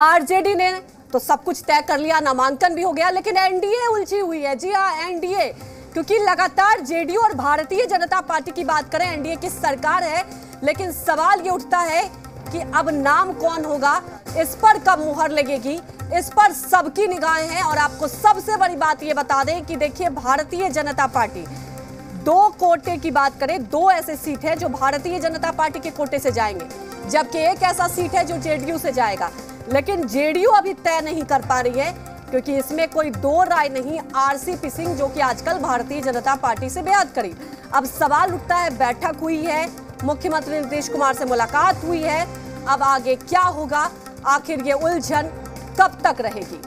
RJD ने तो सब कुछ तय कर लिया, नामांकन भी हो गया, लेकिन एनडीए उलझी हुई है। जी हाँ एनडीए, क्योंकि लगातार जेडीयू और भारतीय जनता पार्टी की बात करें, एनडीए की सरकार है, लेकिन सवाल ये उठता है कि अब नाम कौन होगा? इस पर कब मुहर लगेगी? इस पर सबकी निगाहें हैं और आपको सबसे बड़ी बात ये बता दें कि देखिए, भारतीय जनता पार्टी, दो कोटे की बात करें, दो ऐसे सीट है जो भारतीय जनता पार्टी के कोटे से जाएँगे, जबकि एक ऐसा सीट है जो जेडीयू से जाएगा। लेकिन जेडीयू अभी तय नहीं कर पा रही है, क्योंकि इसमें कोई दो राय नहीं, आरसीपी सिंह, जो कि आजकल भारतीय जनता पार्टी से बेहद करीब। अब सवाल उठता है, बैठक हुई है, मुख्यमंत्री नीतीश कुमार से मुलाकात हुई है, अब आगे क्या होगा, आखिर ये उलझन कब तक रहेगी?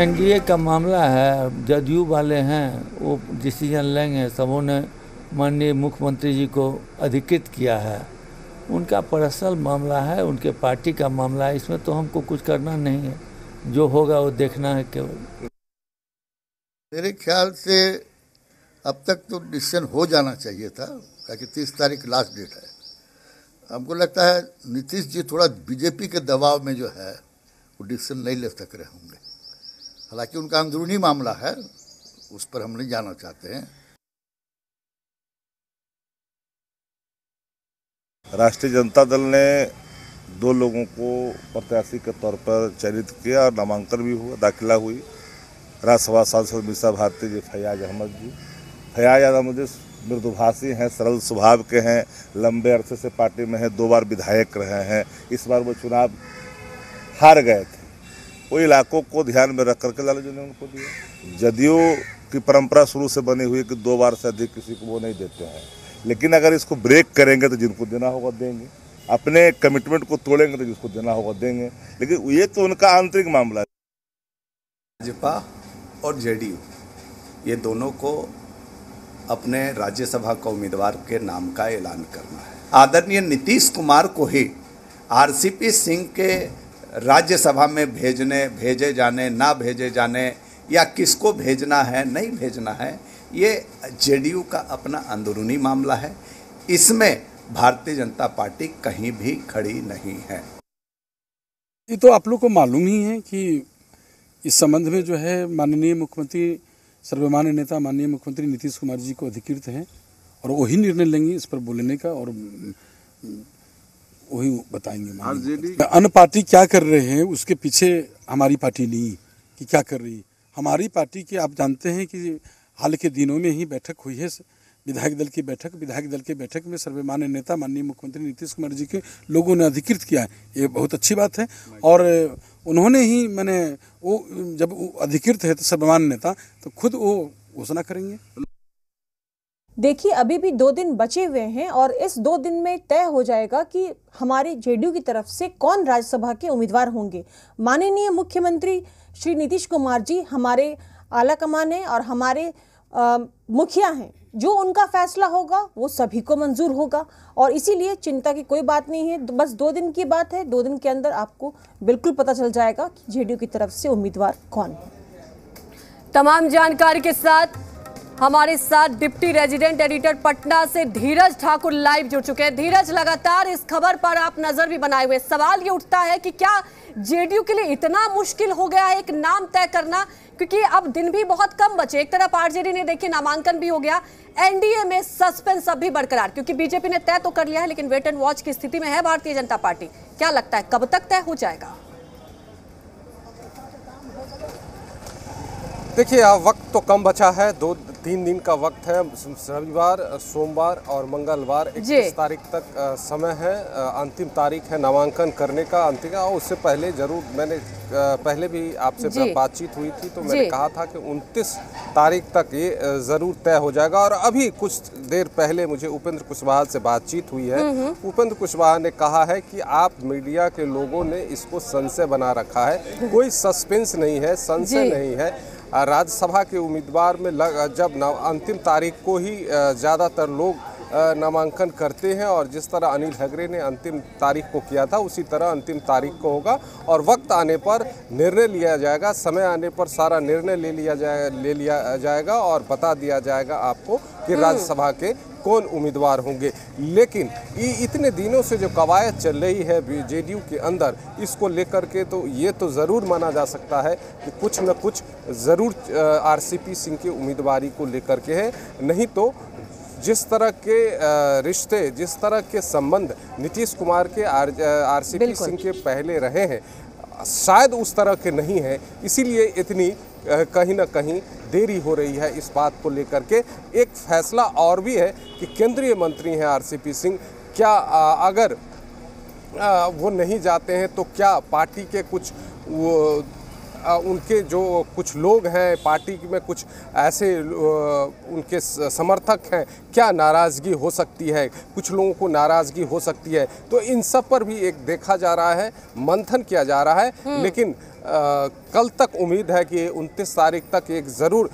एनडीए का मामला है, जदयू वाले हैं, वो डिसीज़न लेंगे, सबों ने माननीय मुख्यमंत्री जी को अधिकृत किया है। उनका पर्सनल मामला है, उनके पार्टी का मामला है, इसमें तो हमको कुछ करना नहीं है। जो होगा वो देखना है केवल। मेरे ख्याल से अब तक तो डिसीज़न हो जाना चाहिए था ताकि तीस तारीख लास्ट डेट है। हमको लगता है नीतीश जी थोड़ा बीजेपी के दबाव में जो है, वो डिसीज़न नहीं ले सक रहे होंगे। हालाँकि उनका अंदरूनी मामला है, उस पर हम नहीं जाना चाहते हैं। राष्ट्रीय जनता दल ने दो लोगों को प्रत्याशी के तौर पर चयनित किया और नामांकन भी हुआ, दाखिला हुई। राज्यसभा सांसद मिसा भारती जी, फैयाज अहमद जी। फैयाज अहमद जी मृदुभाषी हैं, सरल स्वभाव के हैं, लंबे अरसे से पार्टी में हैं, दो बार विधायक रहे हैं। इस बार वो चुनाव हार गए थे। वो इलाकों को ध्यान में रख करके लालू जी ने उनको दिया। जदयू की परंपरा शुरू से बनी हुई कि दो बार से अधिक किसी को वो नहीं देते हैं। लेकिन अगर इसको ब्रेक करेंगे तो जिनको देना होगा देंगे। अपने कमिटमेंट को तोड़ेंगे तो जिसको देना होगा देंगे। लेकिन ये तो उनका आंतरिक मामला है। भाजपा और जेडीयू, ये दोनों को अपने राज्यसभा का उम्मीदवार के नाम का ऐलान करना है। आदरणीय नीतीश कुमार को ही आरसीपी सिंह के राज्यसभा में भेजने, भेजे जाने, ना भेजे जाने, या किसको भेजना है, नहीं भेजना है ये जेडीयू का अपना अंदरूनी मामला है। इसमें भारतीय जनता पार्टी कहीं भी खड़ी नहीं है। ये तो आप लोग को मालूम ही है कि इस संबंध में जो है माननीय मुख्यमंत्री सर्वमान्य नेता माननीय मुख्यमंत्री नीतीश कुमार जी को अधिकृत हैं और वही निर्णय लेंगे इस पर बोलने का और वही बताएँगे अन्य पार्टी क्या कर रहे हैं उसके पीछे हमारी पार्टी नहीं कि क्या कर रही है। हमारी पार्टी की आप जानते हैं कि हाल के दिनों में ही बैठक हुई है। विधायक दल की बैठक, विधायक दल की बैठक में सर्वमान्य नेता माननीय मुख्यमंत्री नीतीश कुमार जी के लोगों ने अधिकृत किया है। ये बहुत अच्छी बात है। और उन्होंने ही मैंने वो जब अधिकृत है तो सर्वमान्य नेता तो खुद वो घोषणा करेंगे। देखिए, अभी भी दो दिन बचे हुए हैं और इस दो दिन में तय हो जाएगा कि हमारे जेडीयू की तरफ़ से कौन राज्यसभा के उम्मीदवार होंगे। माननीय मुख्यमंत्री श्री नीतीश कुमार जी, हमारे आला कमान है और हमारे मुखिया हैं। जो उनका फैसला होगा, वो सभी को मंजूर होगा। और इसीलिए चिंता की कोई बात नहीं है। बस दो दिन की बात है। दो दिन के अंदर आपको बिल्कुल पता चल जाएगा कि जेडीयू की तरफ़ से उम्मीदवार कौन है। तमाम जानकारी के साथ हमारे साथ डिप्टी रेजिडेंट एडिटर पटना से धीरज ठाकुर लाइव जुड़ चुके हैं। धीरज, लगातार इस खबर पर आप नज़र भी बनाए हुए सवाल ये उठता है कि क्या जेडीयू के लिए इतना मुश्किल हो गया है? एक नाम तय करना क्योंकि अब दिन भी बहुत कम बचे। एक तरफ़ आरजेडी ने देखिए नामांकन भी हो गया, एनडीए में सस्पेंस अब भी बरकरार, क्योंकि बीजेपी ने तय तो कर लिया है, लेकिन वेट एंड वॉच की स्थिति में है भारतीय जनता पार्टी। क्या लगता है, कब तक तय हो जाएगा? देखिए वक्त तो कम बचा है। दो तीन दिन का वक्त है। रविवार सोमवार और मंगलवार इक्कीस तारीख तक समय है। अंतिम तारीख है नामांकन करने का। अंतिम और उससे पहले ज़रूर मैंने पहले भी आपसे बातचीत हुई थी तो मैंने कहा था कि 29 तारीख तक ये ज़रूर तय हो जाएगा। और अभी कुछ देर पहले मुझे उपेंद्र कुशवाहा से बातचीत हुई है। उपेंद्र कुशवाहा ने कहा है कि आप मीडिया के लोगों ने इसको संशय बना रखा है। कोई सस्पेंस नहीं है संशय नहीं है। राज्यसभा के उम्मीदवार में लग, जब अंतिम तारीख को ही ज़्यादातर लोग नामांकन करते हैं और जिस तरह अनिल हेगड़े ने अंतिम तारीख को किया था उसी तरह अंतिम तारीख को होगा और वक्त आने पर निर्णय लिया जाएगा समय आने पर सारा निर्णय ले लिया जाए ले लिया जाएगा और बता दिया जाएगा आपको कि राज्यसभा के कौन उम्मीदवार होंगे। लेकिन ये इतने दिनों से जो कवायद चल रही है जेडीयू के अंदर इसको लेकर के तो ये तो ज़रूर माना जा सकता है कि कुछ न कुछ ज़रूर आरसीपी सिंह की उम्मीदवारी को लेकर के है। नहीं तो जिस तरह के रिश्ते जिस तरह के संबंध नीतीश कुमार के आर आरसीपी सिंह के पहले रहे हैं शायद उस तरह के नहीं हैं। इसीलिए इतनी कहीं ना कहीं देरी हो रही है इस बात को लेकर के। एक फैसला और भी है कि केंद्रीय मंत्री हैं आरसीपी सिंह। क्या अगर वो नहीं जाते हैं तो क्या पार्टी के कुछ वो उनके जो कुछ लोग हैं पार्टी में कुछ ऐसे उनके समर्थक हैं क्या नाराज़गी हो सकती है? कुछ लोगों को नाराज़गी हो सकती है। तो इन सब पर भी एक देखा जा रहा है मंथन किया जा रहा है। हम्म। लेकिन आ, कल तक उम्मीद है कि उनतीस तारीख तक एक ज़रूर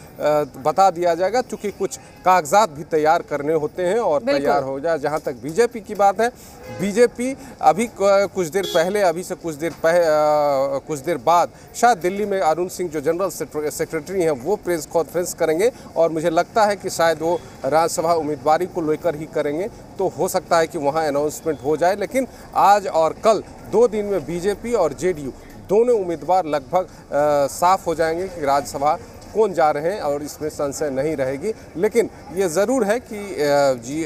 बता दिया जाएगा क्योंकि कुछ कागजात भी तैयार करने होते हैं और तैयार हो जाए। जहाँ तक बीजेपी की बात है बीजेपी अभी कुछ देर पहले अभी से कुछ देर पह, कुछ देर बाद शायद दिल्ली में अरुण सिंह जो जनरल सेक्रेटरी हैं, वो प्रेस कॉन्फ्रेंस करेंगे और मुझे लगता है कि शायद वो राज्यसभा उम्मीदवारी को लेकर ही करेंगे। तो हो सकता है कि वहाँ अनाउंसमेंट हो जाए, लेकिन आज और कल दो दिन में बीजेपी और जेडीयू दोनों उम्मीदवार लगभग साफ़ हो जाएँगे कि राज्यसभा कौन जा रहे हैं और इसमें संशय नहीं रहेगी। लेकिन ये ज़रूर है कि जी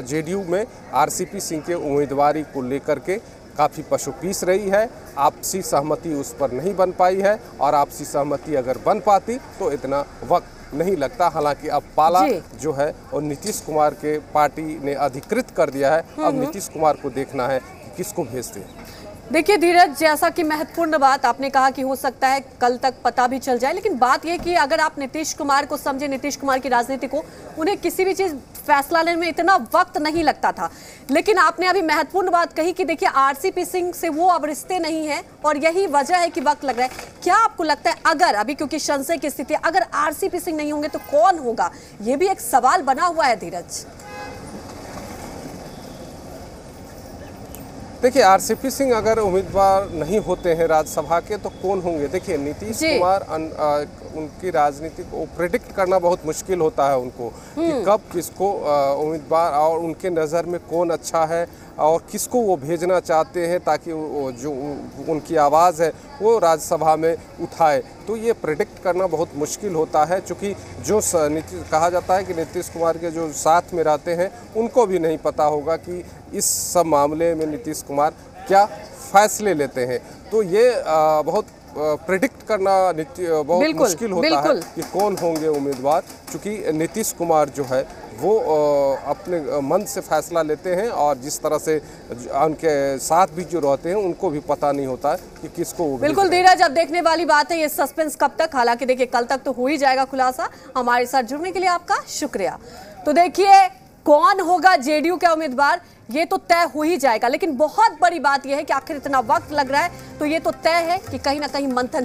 जेडीयू में आरसीपी सिंह के उम्मीदवारी को लेकर के काफ़ी पशु पीस रही है। आपसी सहमति उस पर नहीं बन पाई है और आपसी सहमति अगर बन पाती तो इतना वक्त नहीं लगता। हालाँकि अब पाला जो। है और नीतीश कुमार के पार्टी ने अधिकृत कर दिया है। अब हम्म। नीतीश कुमार को देखना है कि किसको भेजते हैं। देखिए धीरज, जैसा कि महत्वपूर्ण बात आपने कहा कि हो सकता है कल तक पता भी चल जाए, लेकिन बात यह कि अगर आप नीतीश कुमार को समझे, नीतीश कुमार की राजनीति को, उन्हें किसी भी चीज़ फैसला लेने में इतना वक्त नहीं लगता था। लेकिन आपने अभी महत्वपूर्ण बात कही कि देखिए आरसीपी सिंह से वो अब रिश्ते नहीं है और यही वजह है कि वक्त लग रहा है। क्या आपको लगता है अगर, अभी क्योंकि संशय की स्थिति, अगर आरसीपी सिंह नहीं होंगे तो कौन होगा? ये भी एक सवाल बना हुआ है धीरज। देखिए आरसीपी सिंह अगर उम्मीदवार नहीं होते हैं राज्यसभा के तो कौन होंगे देखिए नीतीश कुमार अन, आ, उनकी राजनीति को प्रिडिक्ट करना बहुत मुश्किल होता है उनको कि हम्म। कब किसको उम्मीदवार और उनके नज़र में कौन अच्छा है और किसको वो भेजना चाहते हैं ताकि वो जो उनकी आवाज़ है, वो राज्यसभा में उठाए। तो ये प्रिडिक्ट करना बहुत मुश्किल होता है क्योंकि जो नीतीश कहा जाता है कि नीतीश कुमार के जो साथ में रहते हैं, उनको भी नहीं पता होगा कि इस सब मामले में नीतीश कुमार क्या फैसले लेते हैं। तो ये बहुत प्रिडिक्ट करना बहुत मुश्किल होता है कि कौन होंगे उम्मीदवार क्योंकि नीतीश कुमार जो है वो अपने मन से फैसला लेते हैं और जिस तरह से उनके साथ भी जो रहते हैं उनको भी पता नहीं होता कि किसको बिल्कुल धीरज अब देखने वाली बात है ये सस्पेंस कब तक? हालाँकि देखिए कल तक तो हो ही जाएगा खुलासा। हमारे साथ जुड़ने के लिए आपका शुक्रिया। तो देखिए कौन होगा जेडीयू का उम्मीदवार, ये तो तय हो ही जाएगा। लेकिन बहुत बड़ी बात यह है कि आखिर इतना वक्त लग रहा है तो ये तो तय है कि कहीं ना कहीं मंथन